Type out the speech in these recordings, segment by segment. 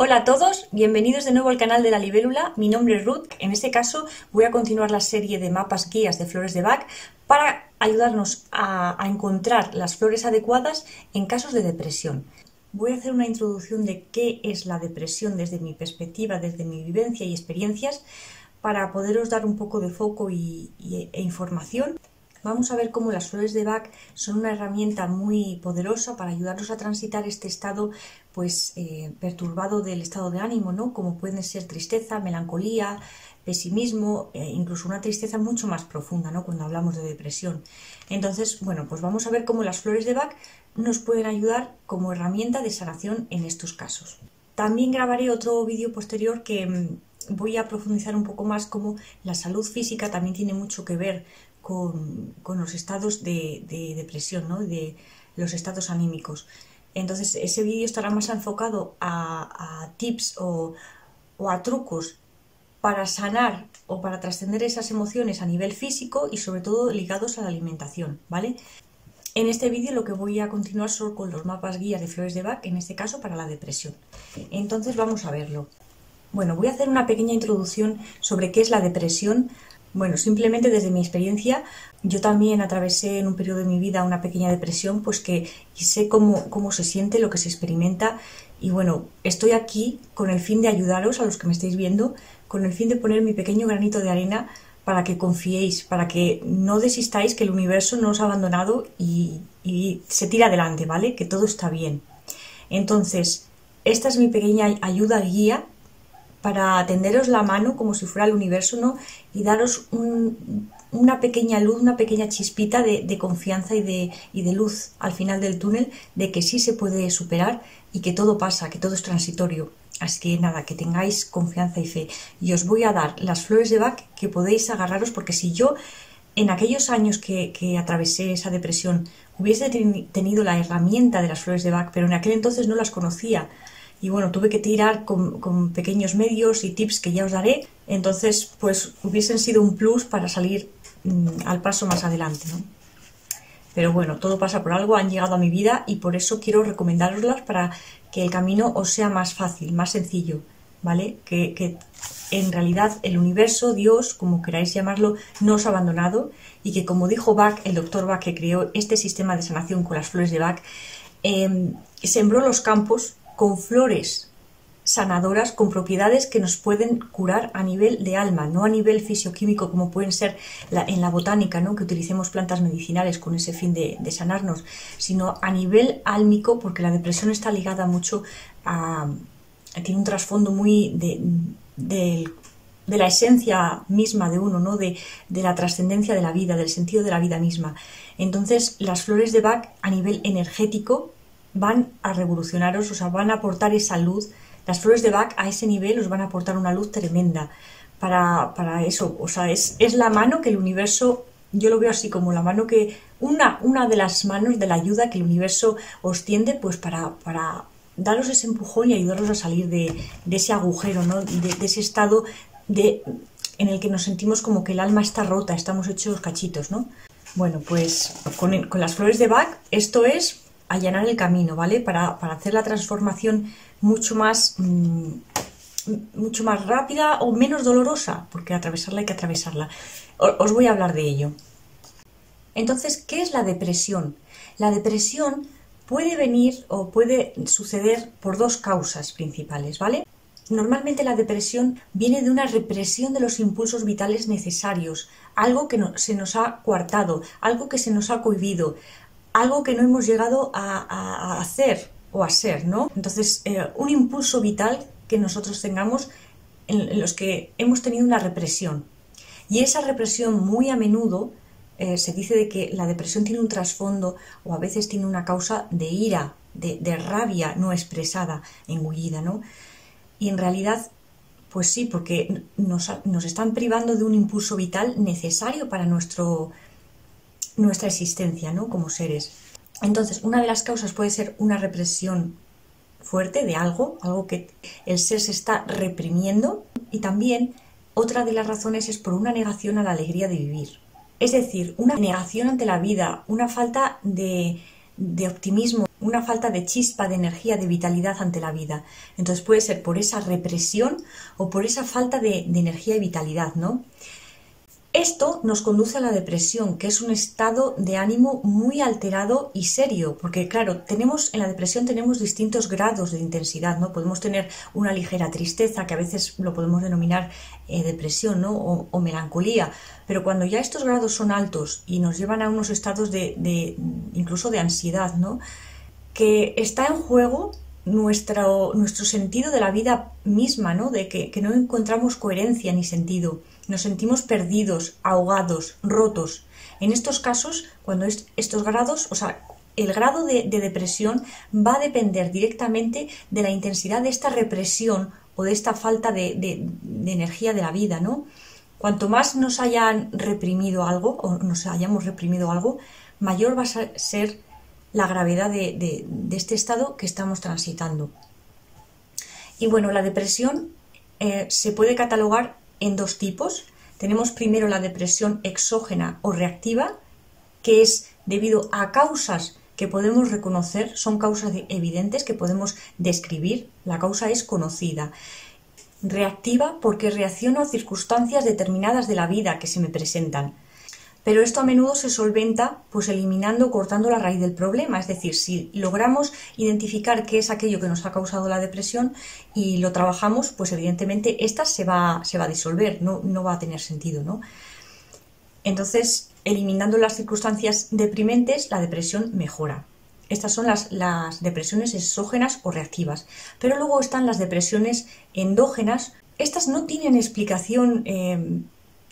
Hola a todos, bienvenidos de nuevo al canal de la libélula. Mi nombre es Ruth. En este caso voy a continuar la serie de mapas guías de flores de Bach para ayudarnos a, encontrar las flores adecuadas en casos de depresión. Voy a hacer una introducción de qué es la depresión desde mi perspectiva, desde mi vivencia y experiencias, para poderos dar un poco de foco y, e información Vamos a ver cómo las flores de Bach son una herramienta muy poderosa para ayudarnos a transitar este estado pues eh, perturbado del estado de ánimo, ¿no? Como pueden ser tristeza, melancolía, pesimismo, e incluso una tristeza mucho más profunda, ¿no? Cuando hablamos de depresión. Entonces, bueno, pues vamos a ver cómo las flores de Bach nos pueden ayudar como herramienta de sanación en estos casos. También grabaré otro vídeo posterior que mm, voy a profundizar un poco más cómo la salud física también tiene mucho que ver con, los estados de, depresión, ¿no? de los estados anímicos. Entonces, ese vídeo estará más enfocado a, tips o, a trucos para sanar o para trascender esas emociones a nivel físico y sobre todo ligados a la alimentación, ¿vale? En este vídeo lo que voy a continuar son con los mapas guías de flores de Bach, en este caso para la depresión. Entonces vamos a verlo. Bueno, voy a hacer una pequeña introducción sobre qué es la depresión bueno, simplemente desde mi experiencia, yo también atravesé en un periodo de mi vida una pequeña depresión, pues que sé cómo, cómo se siente, lo que se experimenta. Y bueno, estoy aquí con el fin de ayudaros a los que me estáis viendo, con el fin de poner mi pequeño granito de arena para que confiéis, para que no desistáis, que el universo no os ha abandonado y, y se tira adelante, ¿vale? Que todo está bien. Entonces, esta es mi pequeña ayuda guía para tenderos la mano como si fuera el universo, ¿no? Y daros una pequeña luz, una pequeña chispita de, confianza y de, y de, luz al final del túnel de que sí se puede superar y que todo pasa, que todo es transitorio. Así que nada, que tengáis confianza y fe. Y os voy a dar las flores de Bach que podéis agarraros porque si yo en aquellos años que, que atravesé esa depresión hubiese tenido la herramienta de las flores de Bach, pero en aquel entonces no las conocía, y bueno, tuve que tirar con, pequeños medios y tips que ya os daré, entonces pues hubiesen sido un plus para salir mm, al paso más adelante, ¿no? Pero bueno, todo pasa por algo, han llegado a mi vida y por eso quiero recomendároslas para que el camino os sea más fácil, más sencillo, ¿vale? Que, que en realidad el universo, Dios, como queráis llamarlo, no os ha abandonado y que como dijo Bach, el doctor Bach que creó este sistema de sanación con las flores de Bach, eh, sembró los campos con flores sanadoras con propiedades que nos pueden curar a nivel de alma, no a nivel fisioquímico como pueden ser en la botánica, ¿no? que utilicemos plantas medicinales con ese fin de, sanarnos, sino a nivel álmico porque la depresión está ligada mucho a... tiene un trasfondo muy de, la esencia misma de uno, ¿no? de, de la trascendencia de la vida, del sentido de la vida misma. Entonces las flores de Bach a nivel energético van a revolucionaros, o sea, van a aportar esa luz. Las flores de Bach a ese nivel os van a aportar una luz tremenda para, para eso. O sea, es, es, la mano que el universo, yo lo veo así como la mano que, una, una de las manos de la ayuda que el universo os tiende pues para, para daros ese empujón y ayudaros a salir de, de ese agujero, ¿no? de, ese estado de, en el que nos sentimos como que el alma está rota, estamos hechos cachitos, ¿no? Bueno, pues con, con las flores de Bach esto es allanar el camino, ¿vale? Para, hacer la transformación mucho más, mm, mucho más rápida o menos dolorosa, porque atravesarla hay que atravesarla. os voy a hablar de ello. Entonces, ¿qué es la depresión? La depresión puede venir o puede suceder por dos causas principales, ¿vale? Normalmente la depresión viene de una represión de los impulsos vitales necesarios, algo que se nos ha coartado, algo que se nos ha cohibido, algo que no hemos llegado a, hacer o a ser, ¿no? Entonces, eh, un impulso vital que nosotros tengamos en, los que hemos tenido una represión. Y esa represión muy a menudo eh, se dice de que la depresión tiene un trasfondo o a veces tiene una causa de ira, de, rabia no expresada, engullida, ¿no? Y en realidad, pues sí, porque nos, nos están privando de un impulso vital necesario para nuestro, nuestra existencia, ¿no? Como seres. Entonces, una de las causas puede ser una represión fuerte de algo, algo que el ser se está reprimiendo, y también otra de las razones es por una negación a la alegría de vivir. Es decir, una negación ante la vida, una falta de, optimismo, una falta de chispa, de energía, de vitalidad ante la vida. Entonces puede ser por esa represión o por esa falta de energía y vitalidad, ¿no? Esto nos conduce a la depresión, que es un estado de ánimo muy alterado y serio, porque claro, tenemos en la depresión tenemos distintos grados de intensidad, ¿no? Podemos tener una ligera tristeza, que a veces lo podemos denominar eh, depresión, ¿no? O, melancolía, pero cuando ya estos grados son altos y nos llevan a unos estados de, de incluso de ansiedad, ¿no? Que está en juego nuestro, nuestro sentido de la vida misma, ¿no? De que, no encontramos coherencia ni sentido. Nos sentimos perdidos, ahogados, rotos. En estos casos, cuando estos grados, o sea, el grado de, depresión va a depender directamente de la intensidad de esta represión o de esta falta de, de, energía de la vida, ¿no? Cuanto más nos hayan reprimido algo o nos hayamos reprimido algo, mayor va a ser la gravedad de, este estado que estamos transitando. Y bueno, la depresión eh, se puede catalogar en dos tipos. Tenemos primero la depresión exógena o reactiva, que es debido a causas que podemos reconocer, son causas evidentes que podemos describir, la causa es conocida. Reactiva porque reacciono a circunstancias determinadas de la vida que se me presentan pero esto a menudo se solventa pues eliminando o cortando la raíz del problema, es decir, si logramos identificar qué es aquello que nos ha causado la depresión y lo trabajamos, pues evidentemente esta se va, se va a disolver, no, no va a tener sentido, ¿no? Entonces, eliminando las circunstancias deprimentes, la depresión mejora. Estas son las, las, depresiones exógenas o reactivas. Pero luego están las depresiones endógenas. Estas no tienen explicación eh,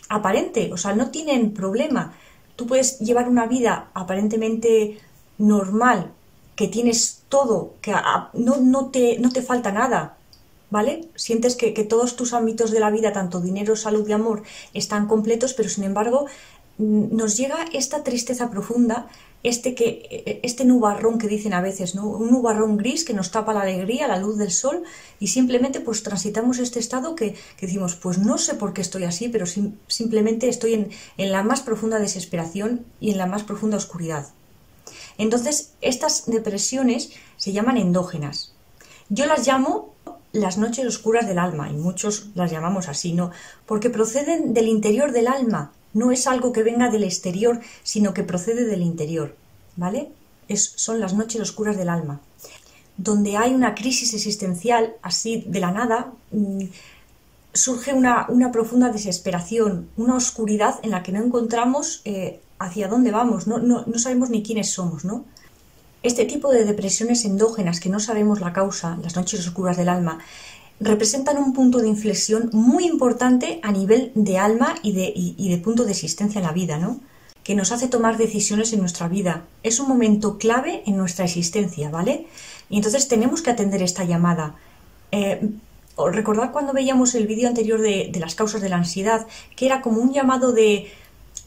aparente, o sea, no tienen problema. Tú puedes llevar una vida aparentemente normal, que tienes todo, que no, no, te, no te falta nada, ¿vale? Sientes que, que, todos tus ámbitos de la vida, tanto dinero, salud y amor, están completos, pero sin embargo nos llega esta tristeza profunda, este, que, este nubarrón que dicen a veces, un nubarrón gris que nos tapa la alegría, la luz del sol, y simplemente pues transitamos este estado que, decimos, pues no sé por qué estoy así, pero simplemente estoy en, en la más profunda desesperación y en la más profunda oscuridad. Entonces, estas depresiones se llaman endógenas. Yo las llamo las noches oscuras del alma, y muchos las llamamos así, ¿no? Porque proceden del interior del alma, no es algo que venga del exterior, sino que procede del interior, ¿vale? Son las noches oscuras del alma, donde hay una crisis existencial así de la nada, mm, surge una, profunda desesperación, una oscuridad en la que no encontramos eh, hacia dónde vamos, no, no, no sabemos ni quiénes somos, ¿no? Este tipo de depresiones endógenas que no sabemos la causa, las noches oscuras del alma, representan un punto de inflexión muy importante a nivel de alma y de, de punto de existencia en la vida, ¿no? que nos hace tomar decisiones en nuestra vida. Es un momento clave en nuestra existencia, ¿vale? Y entonces tenemos que atender esta llamada. Eh, recordad cuando veíamos el vídeo anterior de, de, las causas de la ansiedad, que era como un llamado de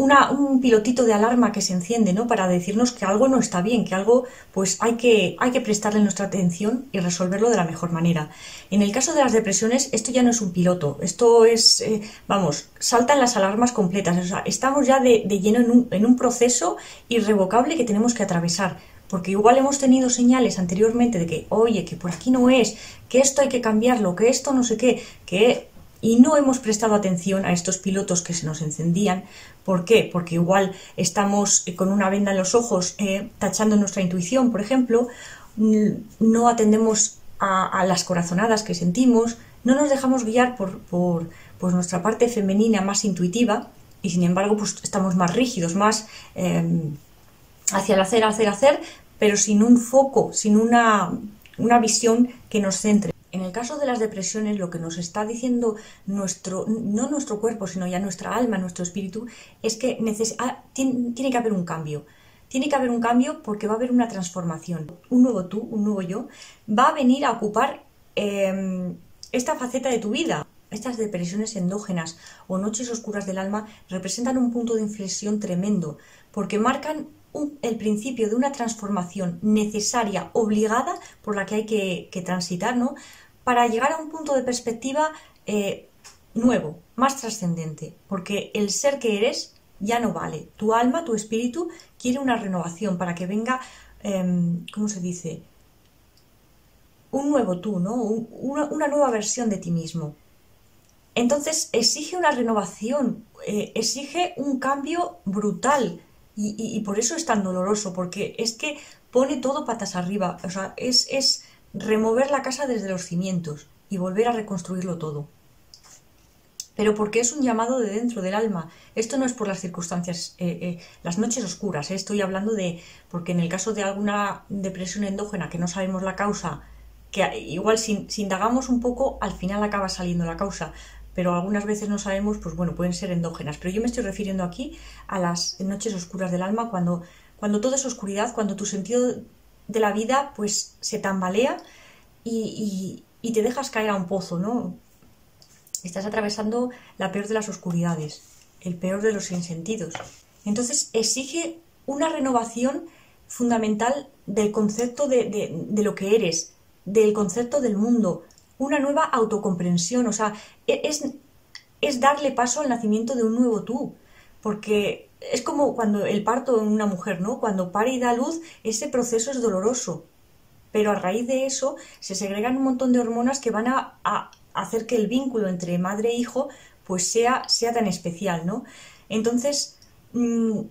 un pilotito de alarma que se enciende, ¿no? Para decirnos que algo no está bien, que algo, pues hay que, hay que prestarle nuestra atención y resolverlo de la mejor manera. En el caso de las depresiones, esto ya no es un piloto, esto es, eh, vamos, saltan las alarmas completas, o sea, estamos ya de, lleno en un, en un proceso irrevocable que tenemos que atravesar porque igual hemos tenido señales anteriormente de que, oye, que por aquí no es, que esto hay que cambiarlo, que esto no sé qué, que y no hemos prestado atención a estos pilotos que se nos encendían. ¿Por qué? Porque igual estamos eh, con una venda en los ojos eh, tachando nuestra intuición, por ejemplo, no atendemos a, las corazonadas que sentimos, no nos dejamos guiar por, por pues nuestra parte femenina más intuitiva y sin embargo pues estamos más rígidos, más em, hacia el hacer, hacer, hacer, pero sin un foco, sin una, una visión que nos centre. En el caso de las depresiones, lo que nos está diciendo nuestro, no nuestro cuerpo, sino ya nuestra alma, nuestro espíritu, es que ah, tiene, que haber un cambio. Tiene que haber un cambio porque va a haber una transformación. Un nuevo tú, un nuevo yo, va a venir a ocupar em, esta faceta de tu vida. Estas depresiones endógenas o noches oscuras del alma representan un punto de inflexión tremendo porque marcan el principio de una transformación necesaria, obligada, por la que hay que, transitar, ¿no? Para llegar a un punto de perspectiva eh, nuevo, más trascendente, porque el ser que eres ya no vale. Tu alma, tu espíritu, quiere una renovación para que venga em, ¿cómo se dice? Un nuevo tú, ¿no? una, nueva versión de ti mismo. Entonces exige una renovación, eh, exige un cambio brutal y, por eso es tan doloroso, porque es que pone todo patas arriba, o sea, es, es remover la casa desde los cimientos y volver a reconstruirlo todo pero porque es un llamado de dentro del alma. Esto no es por las circunstancias, eh, eh, las noches oscuras, eh, estoy hablando de, porque en el caso de alguna depresión endógena que no sabemos la causa, que igual si, indagamos un poco, al final acaba saliendo la causa, pero algunas veces no sabemos, pues bueno, pueden ser endógenas. Pero yo me estoy refiriendo aquí a las noches oscuras del alma, cuando, cuando todo es oscuridad, cuando tu sentido de la vida pues se tambalea y, y te dejas caer a un pozo, ¿no? Estás atravesando la peor de las oscuridades, el peor de los sinsentidos. Entonces exige una renovación fundamental del concepto de, lo que eres, del concepto del mundo, una nueva autocomprensión, o sea, e, es, es darle paso al nacimiento de un nuevo tú, porque es como cuando el parto en una mujer, ¿no? Cuando pare y da luz, ese proceso es doloroso, pero a raíz de eso se segregan un montón de hormonas que van a, hacer que el vínculo entre madre e hijo pues sea, sea tan especial, ¿no? Entonces, mm,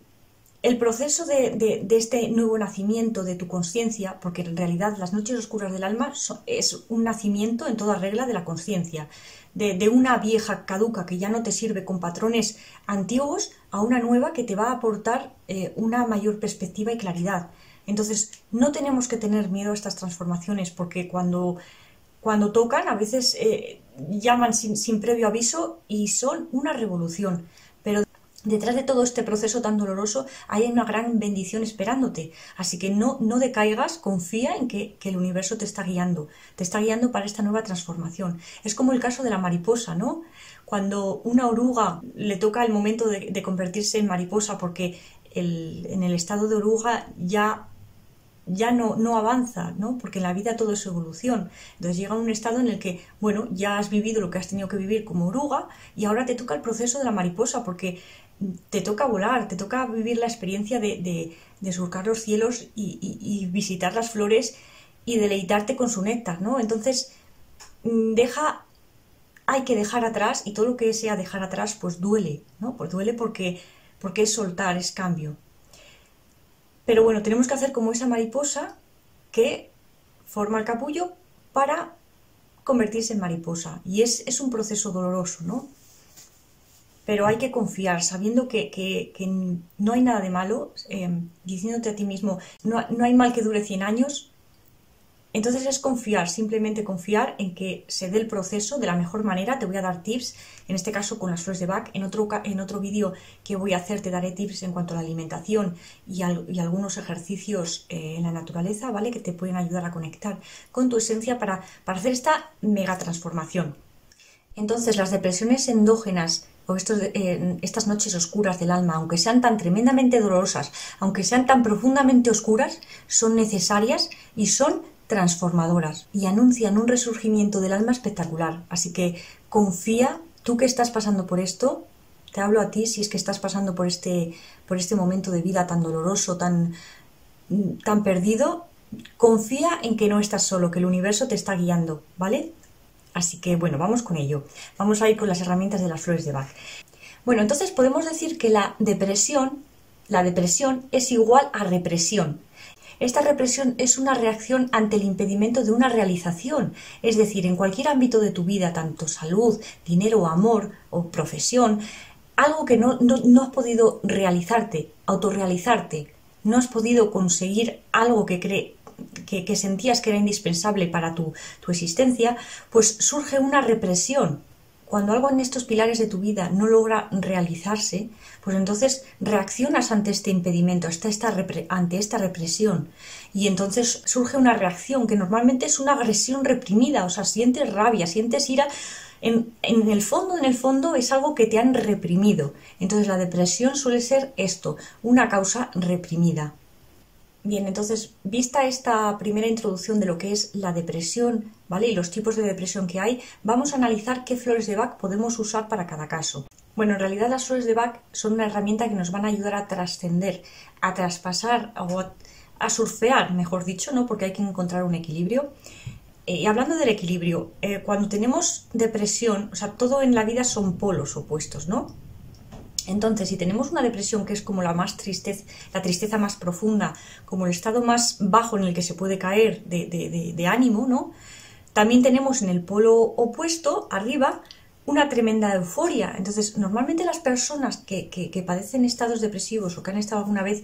el proceso de, este nuevo nacimiento de tu conciencia, porque en realidad las noches oscuras del alma es un nacimiento en toda regla de la conciencia, de, una vieja caduca que ya no te sirve con patrones antiguos a una nueva que te va a aportar eh, una mayor perspectiva y claridad. Entonces, no tenemos que tener miedo a estas transformaciones porque cuando cuando tocan, a veces eh, llaman sin, previo aviso y son una revolución. Detrás de todo este proceso tan doloroso hay una gran bendición esperándote. Así que no, no decaigas, confía en que, el universo te está guiando, te está guiando para esta nueva transformación. Es como el caso de la mariposa, ¿no? Cuando una oruga le toca el momento de, convertirse en mariposa porque en el estado de oruga ya ya no, no avanza, ¿no? Porque en la vida todo es evolución. Entonces llega un estado en el que, bueno, ya has vivido lo que has tenido que vivir como oruga y ahora te toca el proceso de la mariposa porque te toca volar, te toca vivir la experiencia de, de, surcar los cielos y, visitar las flores y deleitarte con su néctar, ¿no? Entonces, mm, deja, hay que dejar atrás y todo lo que sea dejar atrás, pues duele, ¿no? Pues duele porque, porque es soltar, es cambio. Pero bueno, tenemos que hacer como esa mariposa que forma el capullo para convertirse en mariposa. Y es, un proceso doloroso, ¿no? Pero hay que confiar, sabiendo que, no hay nada de malo, eh, diciéndote a ti mismo, no, no hay mal que dure 100 años, entonces es confiar, simplemente confiar en que se dé el proceso de la mejor manera. Te voy a dar tips, en este caso con las flores de Bach. En otro, en otro vídeo que voy a hacer te daré tips en cuanto a la alimentación y, algunos ejercicios eh, en la naturaleza, ¿vale? Que te pueden ayudar a conectar con tu esencia para, para hacer esta mega transformación. Entonces las depresiones endógenas o eh, estas noches oscuras del alma, aunque sean tan tremendamente dolorosas, aunque sean tan profundamente oscuras, son necesarias y son transformadoras y anuncian un resurgimiento del alma espectacular. Así que confía, tú que estás pasando por esto, te hablo a ti si es que estás pasando por este, por este momento de vida tan doloroso, tan, tan perdido, confía en que no estás solo, que el universo te está guiando, ¿vale? Así que bueno, vamos con ello. Vamos a ir con las herramientas de las flores de Bach. Bueno, entonces podemos decir que la depresión, la depresión es igual a represión. Esta represión es una reacción ante el impedimento de una realización, es decir, en cualquier ámbito de tu vida, tanto salud, dinero, amor o profesión, algo que no, has podido realizarte, autorrealizarte, no has podido conseguir algo que, que, sentías que era indispensable para tu, tu existencia, pues surge una represión, cuando algo en estos pilares de tu vida no logra realizarse, pues entonces reaccionas ante este impedimento, ante esta, ante esta represión. Y entonces surge una reacción que normalmente es una agresión reprimida, o sea, sientes rabia, sientes ira. En, en el fondo, en el fondo es algo que te han reprimido. Entonces la depresión suele ser esto, una causa reprimida. Bien, entonces, vista esta primera introducción de lo que es la depresión, ¿vale? Y los tipos de depresión que hay, vamos a analizar qué flores de Bach podemos usar para cada caso. Bueno, en realidad las flores de Bach son una herramienta que nos van a ayudar a trascender, a traspasar o a surfear, mejor dicho, ¿no? Porque hay que encontrar un equilibrio. Eh, y hablando del equilibrio, eh, cuando tenemos depresión, o sea, todo en la vida son polos opuestos, ¿no? Entonces, si tenemos una depresión que es como la más tristeza, la tristeza más profunda, como el estado más bajo en el que se puede caer de, ánimo, ¿no? También tenemos en el polo opuesto, arriba, una tremenda euforia. Entonces, normalmente las personas que, padecen estados depresivos o que han estado alguna vez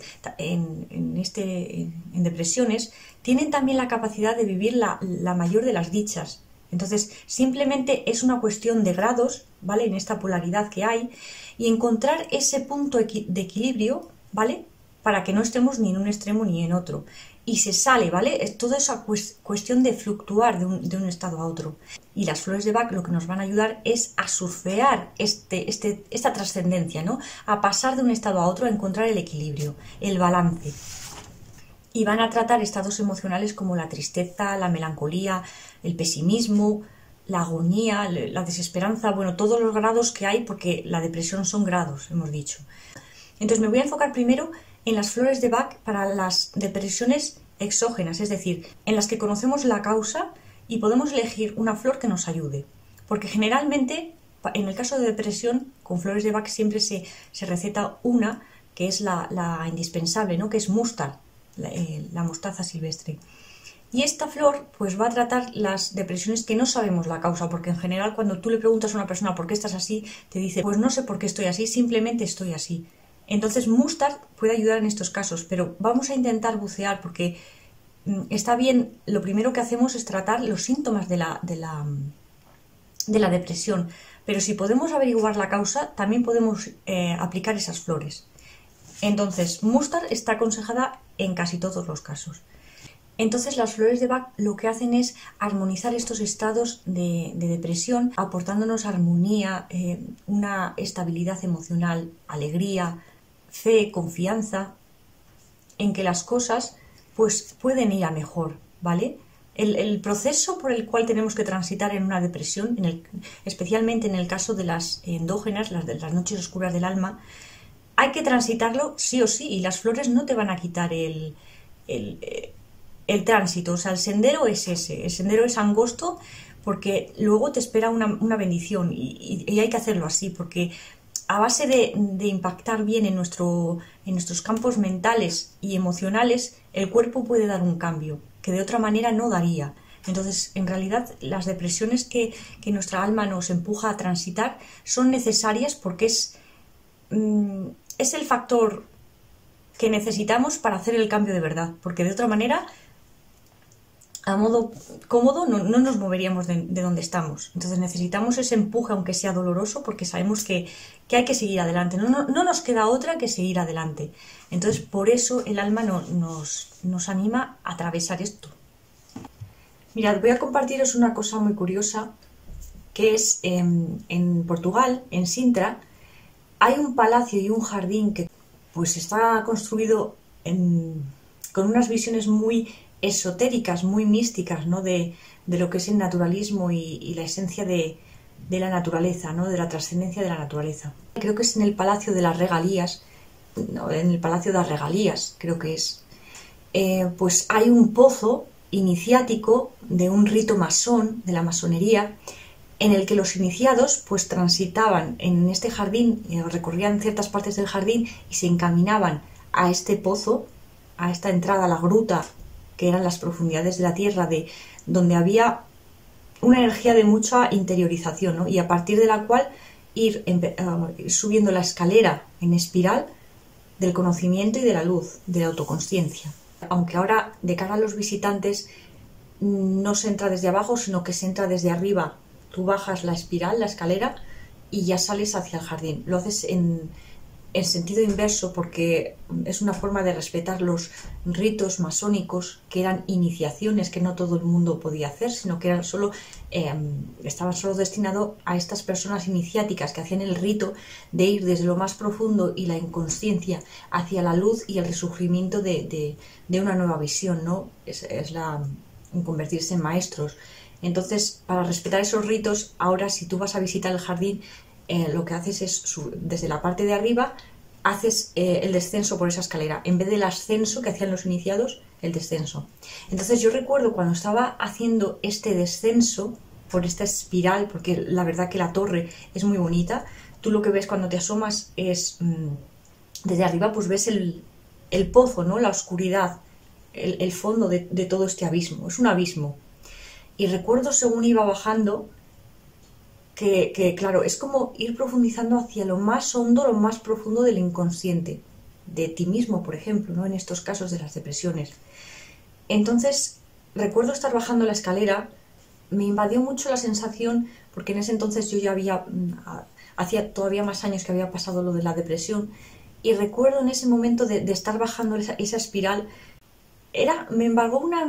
este, en, depresiones, tienen también la capacidad de vivir la, mayor de las dichas. Entonces, simplemente es una cuestión de grados, ¿vale? En esta polaridad que hay, y encontrar ese punto de equilibrio, ¿vale? Para que no estemos ni en un extremo ni en otro. Y se sale, ¿vale? Es toda esa cuestión de fluctuar de un, estado a otro. Y las flores de Bach lo que nos van a ayudar es a surfear este, este, esta trascendencia, ¿no? A pasar de un estado a otro, a encontrar el equilibrio, el balance. Y van a tratar estados emocionales como la tristeza, la melancolía, el pesimismo, la agonía, la desesperanza, bueno, todos los grados que hay, porque la depresión son grados, hemos dicho. Entonces me voy a enfocar primero en las flores de Bach para las depresiones exógenas, es decir, en las que conocemos la causa y podemos elegir una flor que nos ayude. Porque generalmente, en el caso de depresión, con flores de Bach siempre se, receta una que es la, indispensable, ¿no? que es mustar, eh, la, mostaza silvestre. Y esta flor pues va a tratar las depresiones que no sabemos la causa, porque en general cuando tú le preguntas a una persona por qué estás así, te dice, pues no sé por qué estoy así, simplemente estoy así. Entonces Mustard puede ayudar en estos casos, pero vamos a intentar bucear porque Mm, está bien, lo primero que hacemos es tratar los síntomas de la, de la, de la depresión, pero si podemos averiguar la causa, también podemos eh, aplicar esas flores. Entonces, Mustard está aconsejada en casi todos los casos. Entonces, las flores de Bach lo que hacen es armonizar estos estados de, depresión, aportándonos armonía, eh, una estabilidad emocional, alegría, fe, confianza en que las cosas pues pueden ir a mejor, ¿vale? El, proceso por el cual tenemos que transitar en una depresión, especialmente en el caso de las endógenas, las de las noches oscuras del alma, hay que transitarlo sí o sí y las flores no te van a quitar el, el, tránsito. O sea, el sendero es ese, el sendero es angosto porque luego te espera una, bendición y, hay que hacerlo así porque a base de, impactar bien en, nuestro, en nuestros campos mentales y emocionales, el cuerpo puede dar un cambio que de otra manera no daría. Entonces, en realidad, las depresiones que, nuestra alma nos empuja a transitar son necesarias porque es, mm, es el factor que necesitamos para hacer el cambio de verdad, porque de otra manera a modo cómodo no, nos moveríamos de, donde estamos. Entonces necesitamos ese empuje, aunque sea doloroso, porque sabemos que, hay que seguir adelante. No, no, nos queda otra que seguir adelante. Entonces por eso el alma nos, nos anima a atravesar esto. Mirad, voy a compartiros una cosa muy curiosa, que es en Portugal, en Sintra, hay un palacio y un jardín que pues está construido con unas visiones muy esotéricas, muy místicas, ¿no? De, lo que es el naturalismo y, la esencia de, la naturaleza, ¿no? De la trascendencia de la naturaleza. Creo que es en el Palacio de las Regalías, en el Palacio de las Regalías, creo que es. Eh, pues hay un pozo iniciático de un rito masón, de la masonería, en el que los iniciados pues transitaban en este jardín, eh, recorrían ciertas partes del jardín y se encaminaban a este pozo, a esta entrada a la gruta que eran las profundidades de la Tierra, de donde había una energía de mucha interiorización, y a partir de la cual ir eh, subiendo la escalera en espiral del conocimiento y de la luz, de la autoconsciencia. Aunque ahora, de cara a los visitantes, no se entra desde abajo, sino que se entra desde arriba. Tú bajas la espiral, la escalera, y ya sales hacia el jardín. Lo haces en, en sentido inverso porque es una forma de respetar los ritos masónicos que eran iniciaciones que no todo el mundo podía hacer, sino que eran solo, em, estaban solo destinados a estas personas iniciáticas que hacían el rito de ir desde lo más profundo y la inconsciencia hacia la luz y el resurgimiento de, una nueva visión, ¿no? Es, la convertirse en maestros. Entonces, para respetar esos ritos, ahora si tú vas a visitar el jardín, eh, lo que haces es desde la parte de arriba haces eh, el descenso por esa escalera. En vez del ascenso que hacían los iniciados, el descenso. Entonces yo recuerdo cuando estaba haciendo este descenso por esta espiral, porque la verdad que la torre es muy bonita, tú lo que ves cuando te asomas es, mm, desde arriba, pues ves el, pozo, ¿no? La oscuridad, el, fondo de, de todo este abismo. Es un abismo. Y recuerdo según iba bajando, que, claro, es como ir profundizando hacia lo más hondo, lo más profundo del inconsciente, de ti mismo, por ejemplo, ¿no? En estos casos de las depresiones. Entonces, recuerdo estar bajando la escalera, me invadió mucho la sensación, porque en ese entonces yo ya había, mm, hacía todavía más años que había pasado lo de la depresión, y recuerdo en ese momento de, estar bajando esa, esa espiral, era, me embargó una,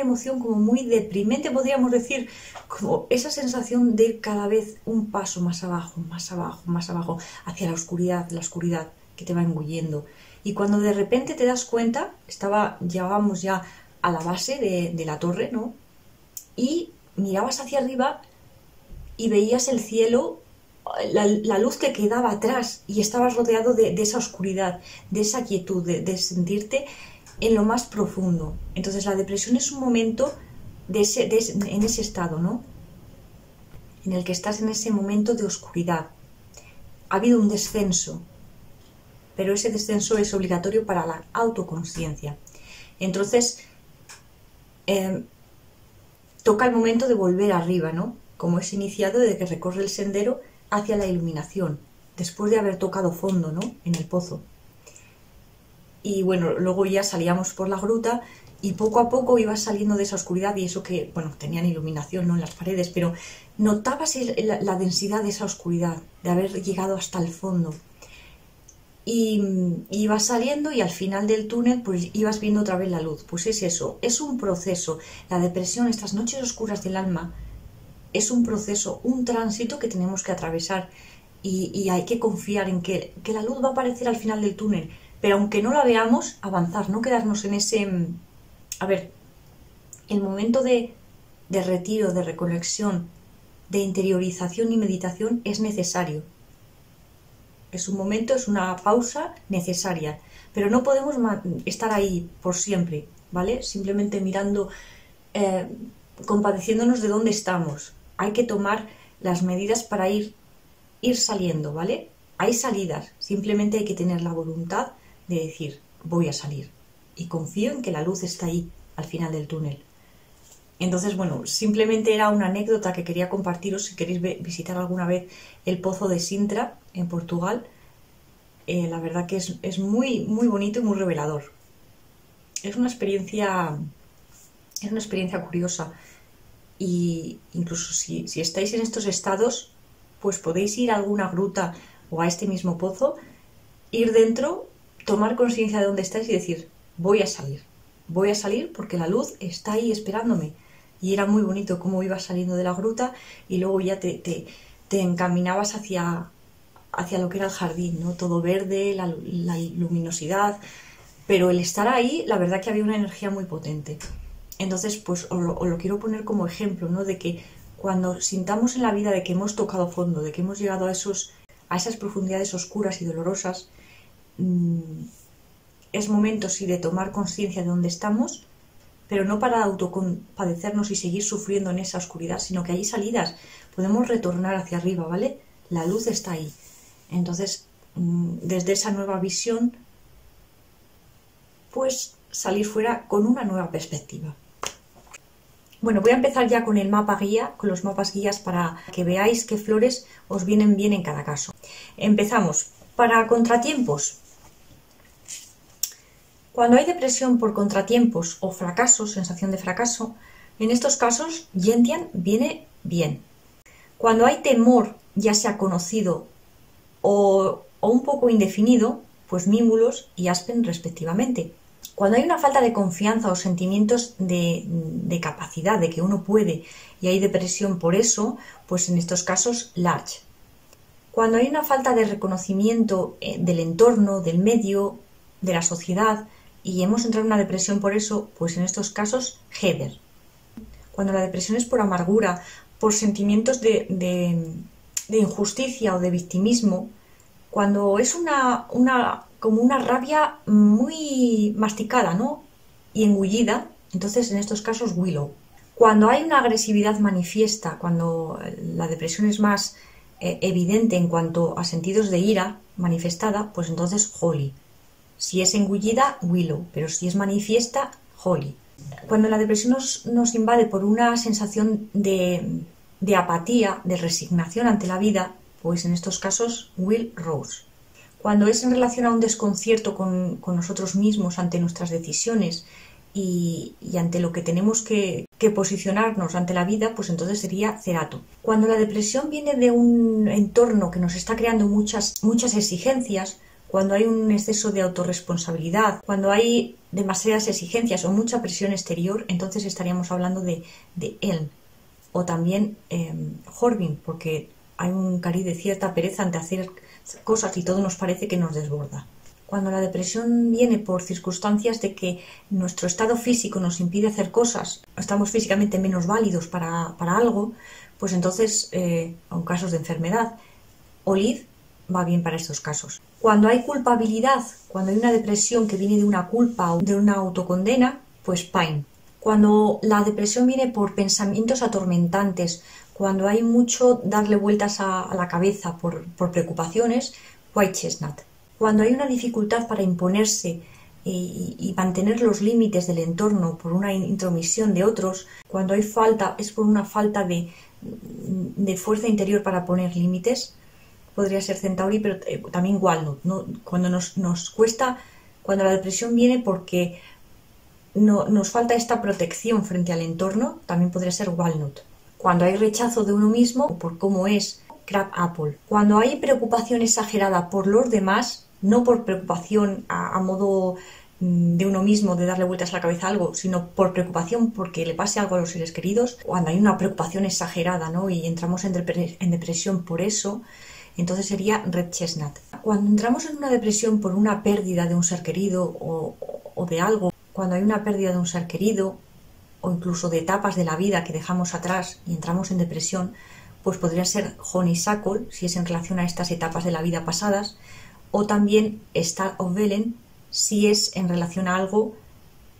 emoción como muy deprimente, podríamos decir, como esa sensación de cada vez un paso más abajo, más abajo, más abajo, hacia la oscuridad, la oscuridad que te va engullendo. Y cuando de repente te das cuenta, estaba, llegábamos ya a la base de, la torre, ¿no? Y mirabas hacia arriba y veías el cielo, la, luz que quedaba atrás y estabas rodeado de, esa oscuridad, de esa quietud, de sentirte en lo más profundo. Entonces la depresión es un momento de ese, en ese estado, ¿no? En el que estás en ese momento de oscuridad. Ha habido un descenso, pero ese descenso es obligatorio para la autoconciencia. Entonces, em, toca el momento de volver arriba, ¿no? Como es iniciado desde que recorre el sendero hacia la iluminación, después de haber tocado fondo, ¿no? En el pozo y bueno, luego ya salíamos por la gruta y poco a poco ibas saliendo de esa oscuridad y eso que, bueno, tenían iluminación ¿no? en las paredes, pero notabas la, densidad de esa oscuridad, de haber llegado hasta el fondo. Y, y, ibas saliendo y al final del túnel pues ibas viendo otra vez la luz. Pues es eso, es un proceso. La depresión, estas noches oscuras del alma, es un proceso, un tránsito que tenemos que atravesar y, y hay que confiar en que, que la luz va a aparecer al final del túnel pero aunque no la veamos, avanzar, no quedarnos en ese... Mm, a ver, el momento de, de retiro, de reconexión, de interiorización y meditación es necesario. Es un momento, es una pausa necesaria, pero no podemos estar ahí por siempre, ¿vale? Simplemente mirando, eh, compadeciéndonos de dónde estamos. Hay que tomar las medidas para ir, ir saliendo, ¿vale? Hay salidas, simplemente hay que tener la voluntad de decir, voy a salir. Y confío en que la luz está ahí, al final del túnel. Entonces, bueno, simplemente era una anécdota que quería compartiros si queréis visitar alguna vez el pozo de Sintra en Portugal. Eh, la verdad que es, muy, muy bonito y muy revelador. Es una experiencia, es una experiencia curiosa. Y incluso si, si estáis en estos estados, pues podéis ir a alguna gruta o a este mismo pozo, ir dentro tomar conciencia de dónde estáis y decir, voy a salir, voy a salir porque la luz está ahí esperándome. Y era muy bonito cómo ibas saliendo de la gruta y luego ya te, te, encaminabas hacia, hacia lo que era el jardín, ¿no? Todo verde, la, luminosidad, pero el estar ahí, la verdad que había una energía muy potente. Entonces, pues os lo, lo, quiero poner como ejemplo, ¿no? De que cuando sintamos en la vida de que hemos tocado fondo, de que hemos llegado a, esos, a esas profundidades oscuras y dolorosas, es momento sí de tomar conciencia de dónde estamos, pero no para autocompadecernos y seguir sufriendo en esa oscuridad, sino que hay salidas, podemos retornar hacia arriba, ¿vale? La luz está ahí. Entonces, mm, desde esa nueva visión, pues salir fuera con una nueva perspectiva. Bueno, voy a empezar ya con el mapa guía, con los mapas guías para que veáis qué flores os vienen bien en cada caso. Empezamos. Para contratiempos, cuando hay depresión por contratiempos o fracaso, sensación de fracaso, en estos casos Gentian viene bien. Cuando hay temor, ya sea conocido o, un poco indefinido, pues Mímulos y Aspen respectivamente. Cuando hay una falta de confianza o sentimientos de, de, capacidad, de que uno puede, y hay depresión por eso, pues en estos casos Large. Cuando hay una falta de reconocimiento eh, del entorno, del medio, de la sociedad, y hemos entrado en una depresión por eso, pues en estos casos, Heather. Cuando la depresión es por amargura, por sentimientos de, injusticia o de victimismo, Cuando es una, una como una rabia muy masticada, ¿no? Y engullida, entonces en estos casos willow. Cuando hay una agresividad manifiesta, cuando la depresión es más eh, evidente en cuanto a sentidos de ira manifestada, pues entonces holly. Si es engullida, willow, pero si es manifiesta, holly. Cuando la depresión nos, invade por una sensación de, apatía, de resignación ante la vida, pues en estos casos, will rose. Cuando es en relación a un desconcierto con nosotros mismos ante nuestras decisiones, y, ante lo que tenemos que, posicionarnos ante la vida, pues entonces sería cerato. Cuando la depresión viene de un entorno que nos está creando muchas, muchas exigencias, cuando hay un exceso de autorresponsabilidad, cuando hay demasiadas exigencias o mucha presión exterior, entonces estaríamos hablando de, de él. O también eh, porque hay un cariz de cierta pereza ante hacer cosas y todo nos parece que nos desborda. Cuando la depresión viene por circunstancias de que nuestro estado físico nos impide hacer cosas, estamos físicamente menos válidos para, algo, pues entonces, eh, casos de enfermedad, OLID va bien para estos casos. Cuando hay culpabilidad, cuando hay una depresión que viene de una culpa o de una autocondena, pues PINE. Cuando la depresión viene por pensamientos atormentantes, cuando hay mucho darle vueltas a, la cabeza por, preocupaciones, White Chestnut. Cuando hay una dificultad para imponerse y, mantener los límites del entorno por una intromisión de otros, cuando hay falta, es por una falta de, fuerza interior para poner límites, podría ser Centauri, pero eh, también Walnut. Cuando nos, cuesta, cuando la depresión viene porque no, nos falta esta protección frente al entorno, también podría ser Walnut. Cuando hay rechazo de uno mismo por cómo es, Crab Apple. Cuando hay preocupación exagerada por los demás, no por preocupación a, modo mm, de uno mismo de darle vueltas a la cabeza a algo, sino por preocupación porque le pase algo a los seres queridos, cuando hay una preocupación exagerada ¿no? y entramos en, depresión por eso, entonces sería Red Chestnut. Cuando entramos en una depresión por una pérdida de un ser querido o, de algo, cuando hay una pérdida de un ser querido o incluso de etapas de la vida que dejamos atrás y entramos en depresión, pues podría ser honeysuckle si es en relación a estas etapas de la vida pasadas, o también Star of Velen si es en relación a algo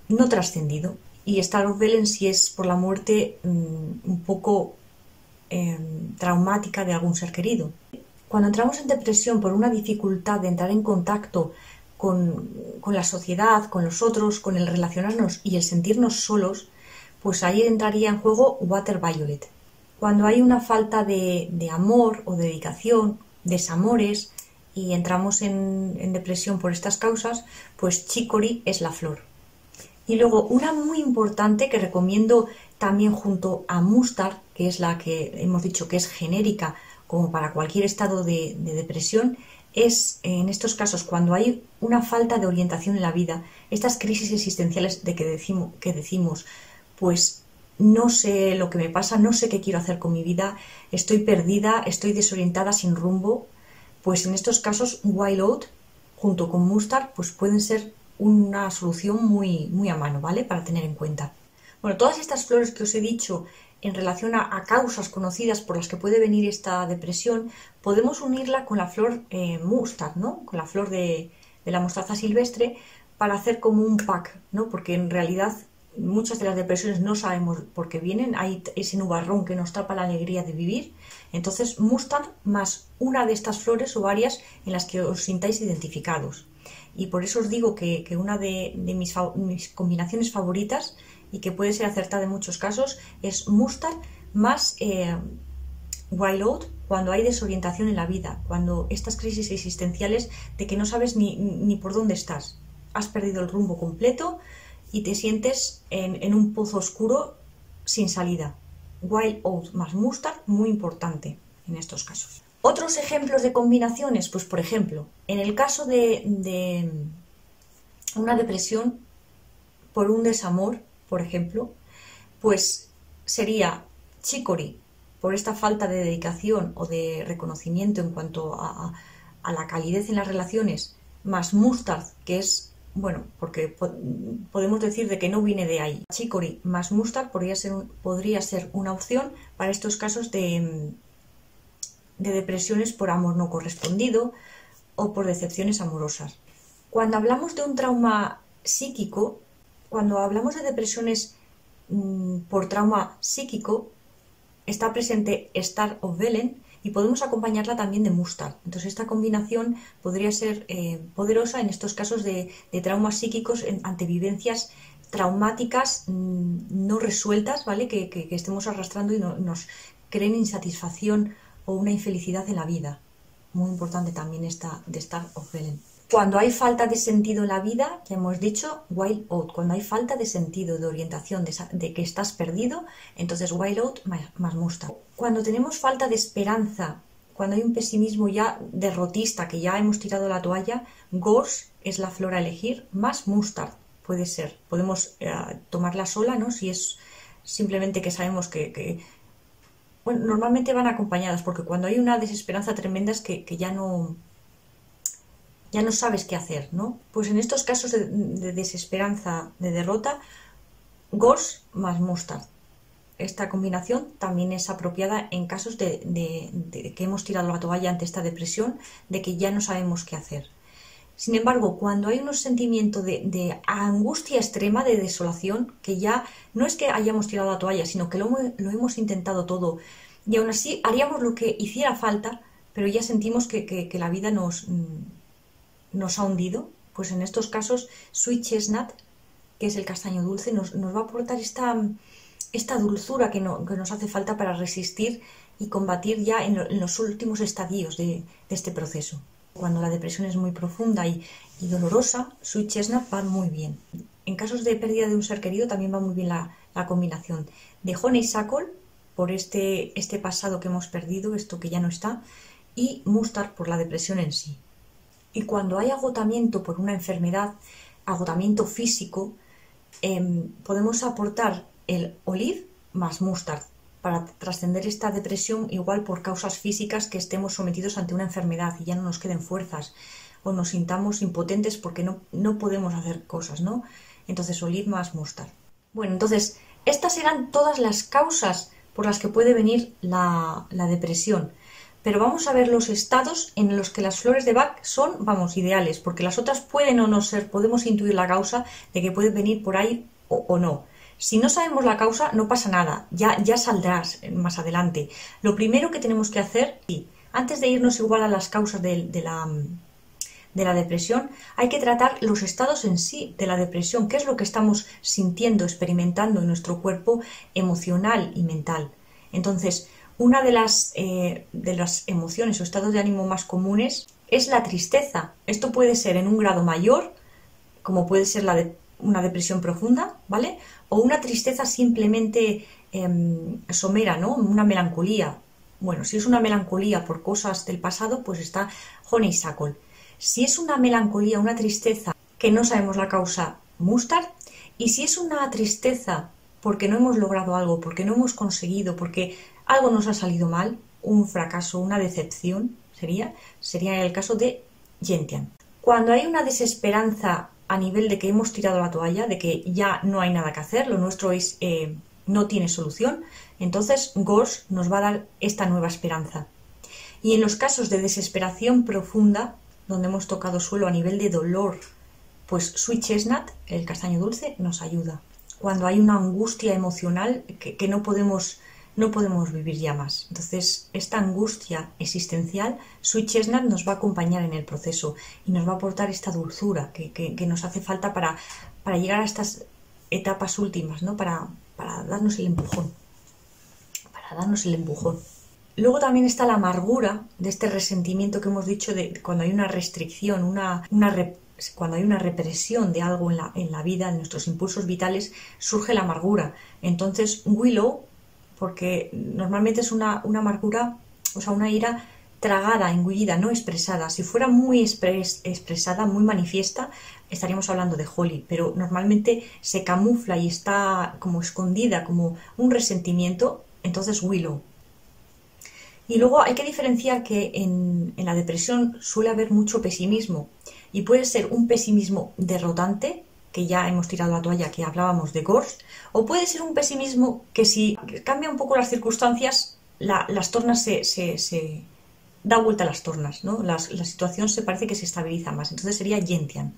no trascendido y Star of Velen si es por la muerte mm, un poco em, traumática de algún ser querido. Cuando entramos en depresión por una dificultad de entrar en contacto con, la sociedad, con los otros, con el relacionarnos y el sentirnos solos, pues ahí entraría en juego Water Violet. Cuando hay una falta de, amor o dedicación, desamores, y entramos en, depresión por estas causas, pues chicory es la flor. Y luego una muy importante que recomiendo también junto a mustard, que es la que hemos dicho que es genérica como para cualquier estado de, depresión, es en estos casos cuando hay una falta de orientación en la vida, estas crisis existenciales de que decimos, que decimos pues no sé lo que me pasa, no sé qué quiero hacer con mi vida, estoy perdida, estoy desorientada, sin rumbo, pues en estos casos Wild junto con Mustard pues pueden ser una solución muy, muy a mano, ¿vale? Para tener en cuenta. Bueno, todas estas flores que os he dicho en relación a, causas conocidas por las que puede venir esta depresión, podemos unirla con la flor eh, mustard, ¿no? Con la flor de, la mostaza silvestre para hacer como un pack, ¿no? Porque en realidad muchas de las depresiones no sabemos por qué vienen, hay ese nubarrón que nos tapa la alegría de vivir. Entonces, mustard más una de estas flores o varias en las que os sintáis identificados. Y por eso os digo que, una de, mis, combinaciones favoritas y que puede ser acertada en muchos casos es mustard más eh, wild oat cuando hay desorientación en la vida, cuando estas crisis existenciales de que no sabes ni, ni por dónde estás, has perdido el rumbo completo, y te sientes en, un pozo oscuro sin salida. Wild Oat más Mustard, muy importante en estos casos. Otros ejemplos de combinaciones, pues por ejemplo, en el caso de, una depresión por un desamor, por ejemplo, pues sería chicory por esta falta de dedicación o de reconocimiento en cuanto a, a la calidez en las relaciones, más mustard, que es bueno, porque podemos decir de que no viene de ahí. Chicory más mustard podría ser, podría ser una opción para estos casos de, de depresiones por amor no correspondido o por decepciones amorosas. Cuando hablamos de un trauma psíquico, cuando hablamos de depresiones mm, por trauma psíquico, está presente Star of Velen y podemos acompañarla también de Mustard. Entonces esta combinación podría ser eh, poderosa en estos casos de, traumas psíquicos ante vivencias traumáticas mm, no resueltas, ¿vale? Que, estemos arrastrando y nos creen insatisfacción o una infelicidad en la vida. Muy importante también esta de Star of Velen. Cuando hay falta de sentido en la vida, ya hemos dicho, wild out. Cuando hay falta de sentido, de orientación, de, que estás perdido, entonces wild out más, mustard. Cuando tenemos falta de esperanza, cuando hay un pesimismo ya derrotista, que ya hemos tirado la toalla, gorse es la flor a elegir, más mustard puede ser. Podemos eh, tomarla sola, ¿no? Si es simplemente que sabemos que, Bueno, normalmente van acompañadas, porque cuando hay una desesperanza tremenda es que ya no ya no sabes qué hacer, ¿no? Pues en estos casos de, desesperanza, de derrota, Gors más Mustard. Esta combinación también es apropiada en casos de, que hemos tirado la toalla ante esta depresión, de que ya no sabemos qué hacer. Sin embargo, cuando hay un sentimiento de, angustia extrema, de desolación, que ya no es que hayamos tirado la toalla, sino que lo, hemos intentado todo y aún así haríamos lo que hiciera falta, pero ya sentimos que la vida nos, nos ha hundido, pues en estos casos Sweet Chestnut, que es el castaño dulce, nos, va a aportar esta, esta dulzura que, nos hace falta para resistir y combatir ya en, los últimos estadios de, este proceso. Cuando la depresión es muy profunda y, dolorosa, Sweet Chestnut va muy bien. En casos de pérdida de un ser querido también va muy bien la, combinación de honeysuckle por este, este pasado que hemos perdido, esto que ya no está, y mustard por la depresión en sí. Y cuando hay agotamiento por una enfermedad, agotamiento físico, em, podemos aportar el olive más mustard para trascender esta depresión igual por causas físicas que estemos sometidos ante una enfermedad y ya no nos queden fuerzas o nos sintamos impotentes porque no, no podemos hacer cosas, ¿no? Entonces olive más mustard. Bueno, entonces estas eran todas las causas por las que puede venir la, la depresión pero vamos a ver los estados en los que las flores de Bach son, vamos, ideales, porque las otras pueden o no ser, podemos intuir la causa de que puede venir por ahí o, no. Si no sabemos la causa, no pasa nada, ya, ya saldrás más adelante. Lo primero que tenemos que hacer, y antes de irnos igual a las causas de, la, de la depresión, hay que tratar los estados en sí de la depresión, qué es lo que estamos sintiendo, experimentando en nuestro cuerpo emocional y mental. Entonces, una de las, eh, de las emociones o estados de ánimo más comunes es la tristeza. Esto puede ser en un grado mayor, como puede ser la de una depresión profunda, ¿vale? O una tristeza simplemente em, somera, ¿no? Una melancolía. Bueno, si es una melancolía por cosas del pasado, pues está honeysuckle. Si es una melancolía, una tristeza que no sabemos la causa, mustard. Y si es una tristeza porque no hemos logrado algo, porque no hemos conseguido, porque algo nos ha salido mal, un fracaso, una decepción, sería, sería el caso de Gentian. Cuando hay una desesperanza a nivel de que hemos tirado la toalla, de que ya no hay nada que hacer, lo nuestro es, eh, no tiene solución, entonces Gorse nos va a dar esta nueva esperanza. Y en los casos de desesperación profunda, donde hemos tocado suelo a nivel de dolor, pues Sweet Chestnut, el castaño dulce, nos ayuda. Cuando hay una angustia emocional que no podemos no podemos vivir ya más. Entonces, esta angustia existencial, Sweet Chestnut nos va a acompañar en el proceso y nos va a aportar esta dulzura que, nos hace falta para, para, llegar a estas etapas últimas, ¿no? Para, para darnos el empujón. Para darnos el empujón. Luego también está la amargura de este resentimiento que hemos dicho de cuando hay una restricción, una, una cuando hay una represión de algo en la, en la vida, en nuestros impulsos vitales, surge la amargura. Entonces, Willow porque normalmente es una, amargura, o sea, una ira tragada, engullida, no expresada. Si fuera muy expresada, muy manifiesta, estaríamos hablando de Holly, pero normalmente se camufla y está como escondida, como un resentimiento, entonces Willow. Y luego hay que diferenciar que en, en la depresión suele haber mucho pesimismo y puede ser un pesimismo derrotante, que ya hemos tirado la toalla, que hablábamos de Gors, o puede ser un pesimismo que si cambia un poco las circunstancias, las tornas se, da vuelta a las tornas, ¿no? la situación se parece que se estabiliza más. Entonces sería Gentian.